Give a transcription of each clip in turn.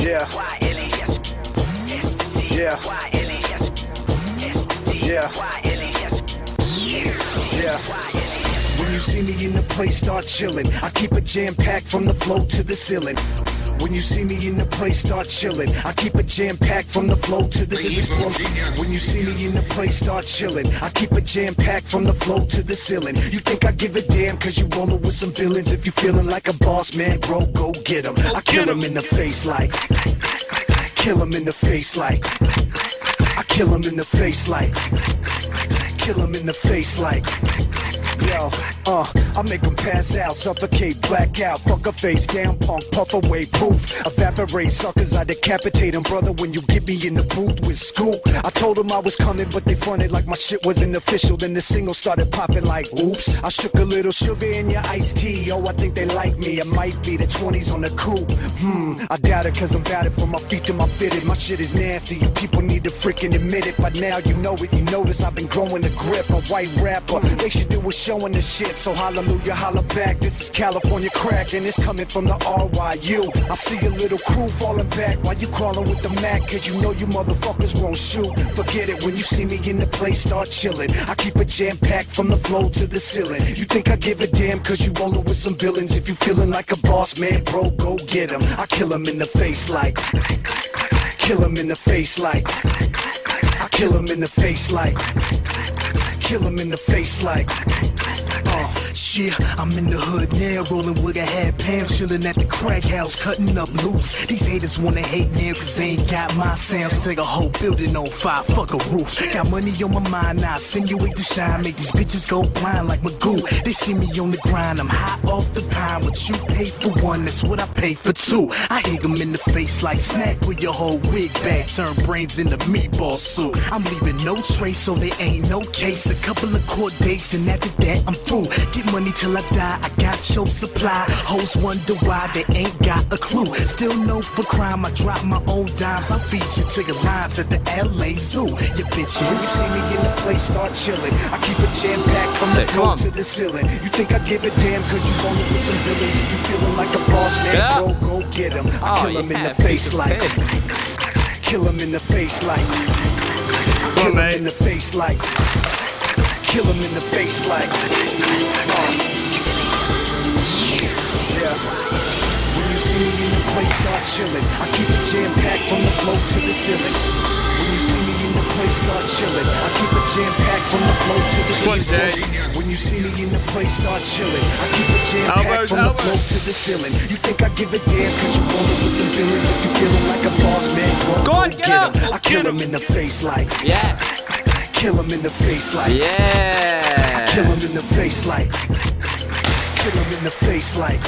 Yeah. Yeah. Yeah. Yeah. When you see me in the place, start chillin'. I keep it jam packed from the floor to the ceiling. When you see me in the place, start chillin'. I keep it jam packed from the floor to the ceiling. When you see me in the place, start chillin'. I keep it jam packed from the floor to the ceiling. You think I give a damn cause you rollin' with some villains. If you feelin' like a boss man, bro, go get 'em. I kill 'em in the face like. Kill 'em in the face like. I kill 'em in the face like. Kill 'em in the face like. Uh, I make 'em pass out, suffocate, black out, fuck a face down, punk, puff away, poof, evaporate, suckers, I decapitate 'em, brother, when you get me in the booth with school. I told 'em I was coming, but they fronted like my shit wasn't official, then the single started popping like, oops. I shook a little sugar in your iced tea, yo, I think they like me, it might be the 20s on the coupe. Hmm, I doubt it, cause I'm it from my feet to my fitted, my shit is nasty, you people need to freaking admit it, but now you know it, you notice I've been growing the grip, a white rapper, they should do is showing the shit, so hallelujah, holla back. This is California crack, and it's coming from the RYU. I see a little crew falling back while you crawling with the Mac, cause you know you motherfuckers won't shoot. Forget it when you see me in the place, start chilling. I keep it jam packed from the floor to the ceiling. You think I give a damn, cause you rolling with some villains. If you feeling like a boss man, bro, go get 'em. I kill 'em in the face like. Kill 'em in the face like. I kill 'em in the face like. Kill 'em in the face like. Shit, I'm in the hood now, rolling with a hat Pam, chilling at the crack house, cutting up loose. These haters wanna hate now, cause they ain't got my sound. Set a whole building on fire, fuck a roof. Got money on my mind now, insinuate the shine, make these bitches go blind like Magoo. They see me on the grind, I'm hot off the pine. What you pay for one, that's what I pay for two. I hit them in the face like snack with your whole wig bag, turn brains into meatball soup. I'm leaving no trace, so there ain't no case. A couple of court dates, and after that, I'm through. Get money till I die, I got your supply. Hoes wonder why they ain't got a clue. Still know for crime, I drop my own dimes. I feature to your lines at the LA Zoo. You bitches. When you see me in the place, start chilling. I keep it jam packed from Say, the floor to the ceiling. You think I give a damn cause you rolling with some villains? If you feeling like a boss man, bro, go get 'em. I Oh, kill 'em in the face like. Kill 'em in the face like. Kill mate. in the face like. Kill 'em in the face like. Uh. Yeah. See me in the place, start chillin'. I keep it jam packed from the floor to the ceiling. When you see me in the place, start chillin'. I keep it jam packed from the floor to the ceiling. When you see me in the place, start chillin'. I keep it jam packed from the elbows. floor to the ceiling. You think I give a damn cause you rollin' with some villains? If you feelin' like a boss man, Go on, go get get up. 'em. I kill him in the face like. Yeah. Kill him in the face like. Yeah. Kill him in the face like. Kill him in the face like.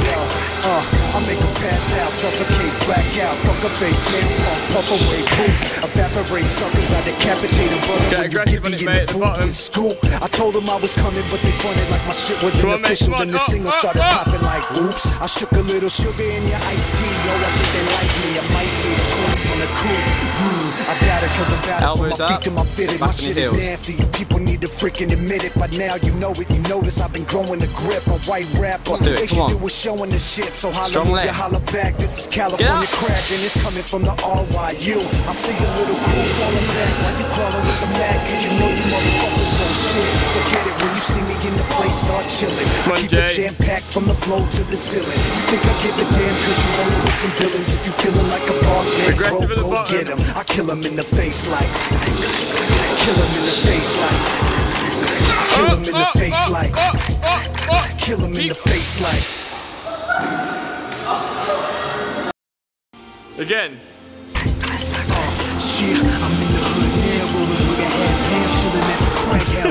Yo, uh, I make him pass out, suffocate, black out, fuck a face, man, pump, puff away, poof, evaporate, suckers, I decapitate him, brother, Get when you aggressive get on me it, in mate, at the the booth bottom. with scoop. I told him I was coming, but they fronted like my shit wasn't Come on, official, come on, then the up, single up, started up. popping like, oops, I shook a little sugar in your iced tea, yo, I think they like me, I might be the 20s on the coupe, hmm, I doubt it, cause I'm about it, Elbows my up, feet to my fitted, my shit is nasty, you people need to freaking admit it, but now you know it, you notice I've been growing the grip, a white rapper, Let's do it, they come should on. do showing the shit, so Strong hallelujah, leg. holla back, this is California up. crack, and it's coming from the RYU, I see a little crew falling back, like you crawling with the Mac, cause you know you motherfuckers gon' shit, forget it, when you see me in the place, start chilling, Come on, I keep it jam packed from the floor to the ceiling, you think I give a damn cause you rollin' with some villains, if you feeling like a bro, Aggressive the go get him. I kill him in the face like, kill him in the face like, kill him in the uh, uh, face uh, like, kill him in the face like. Again. Shit, I'm in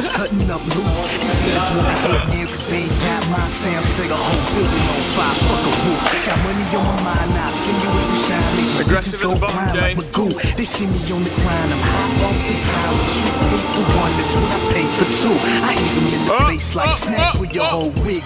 the crack house, cutting up loose. These haters wanna hate now, cause they ain't got my sound. Set a whole building on fire, fuck a roof. Got money on my mind now, send you with the shine. Make these Aggressive bitches at the go bottom, blind like Jane. Magoo. They see me on the grind, I'm hot off the pile. What you pay for one, that's what I pay for two. I hit them in the Oh, face like uh, oh, snap oh, uh, with your whole wig.